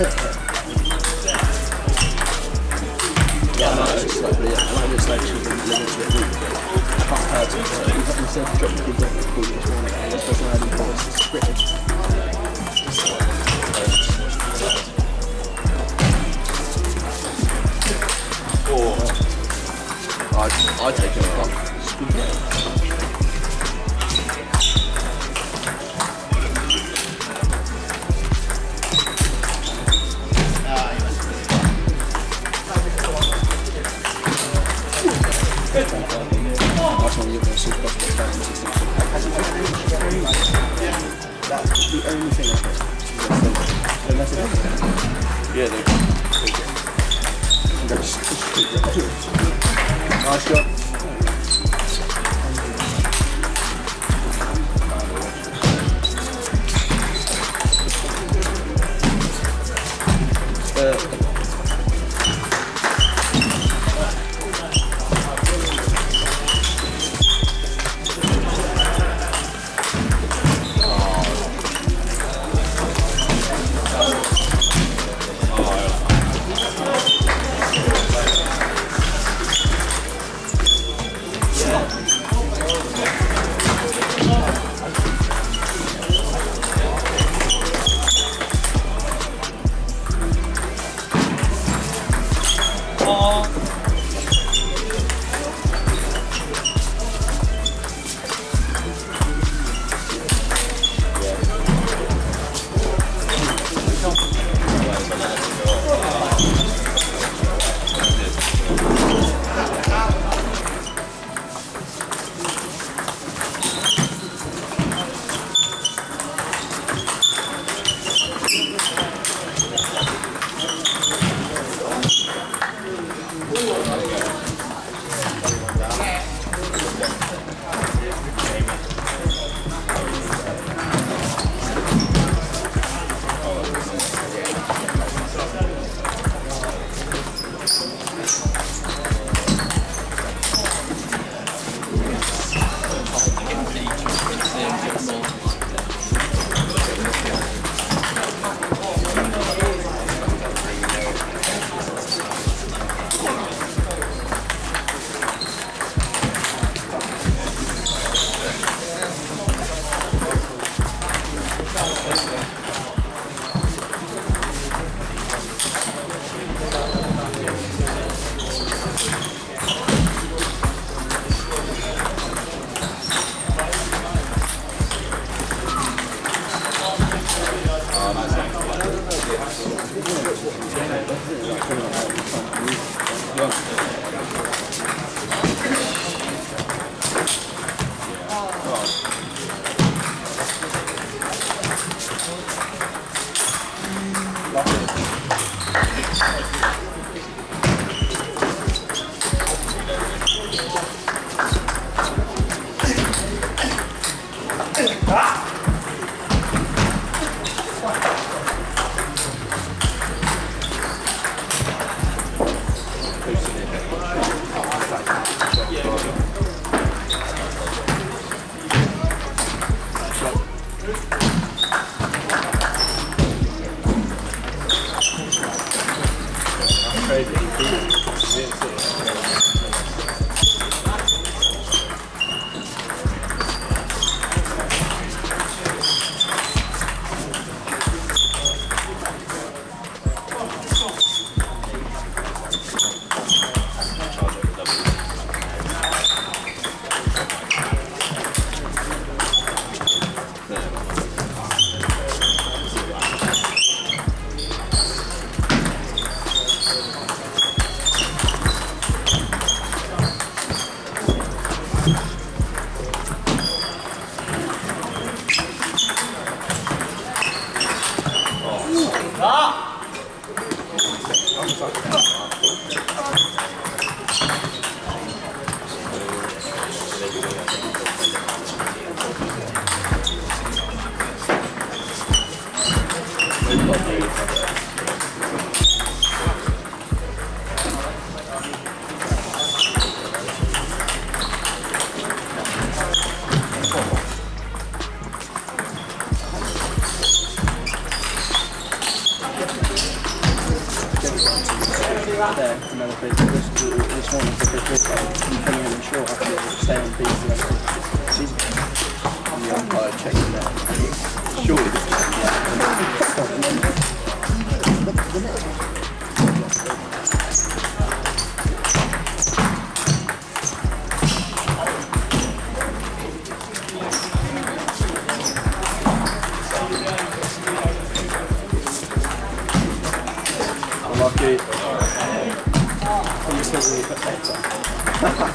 Yeah,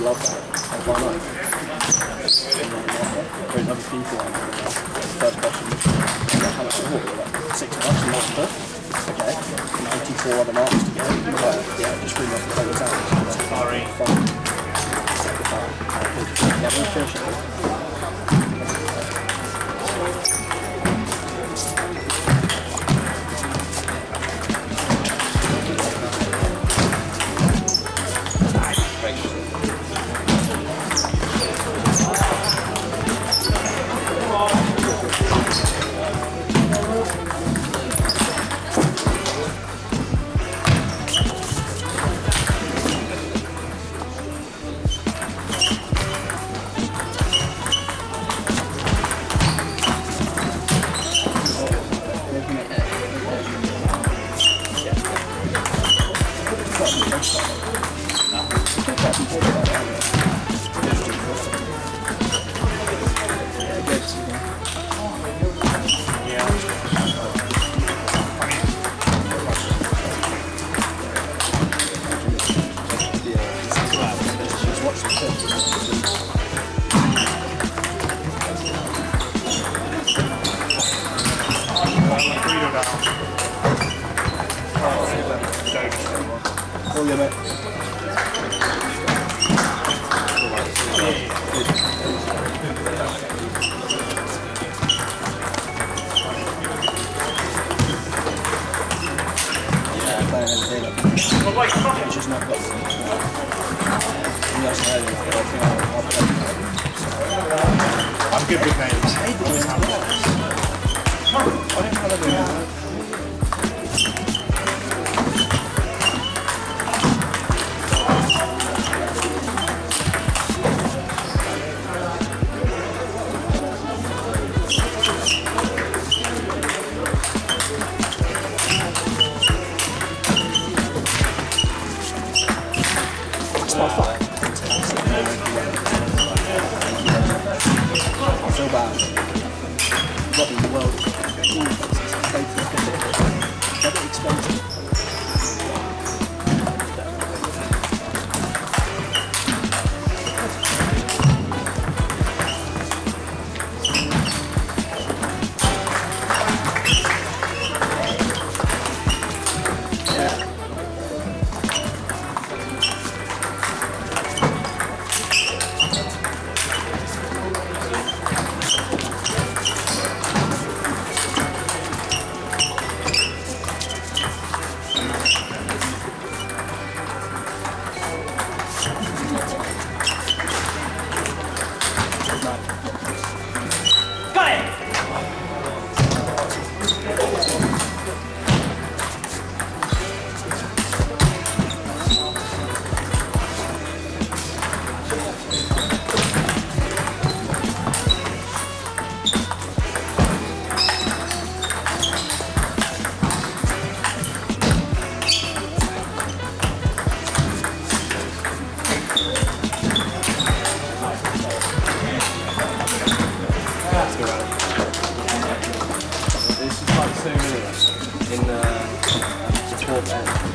love that. Like, why not? There's other people on question. How much Like six bucks and what's? Okay. 94 other marks to go. But, yeah, just bring up the photos out. Sorry. Fun. Second part. Yeah, we'll finish it. in uh, the support band.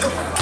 And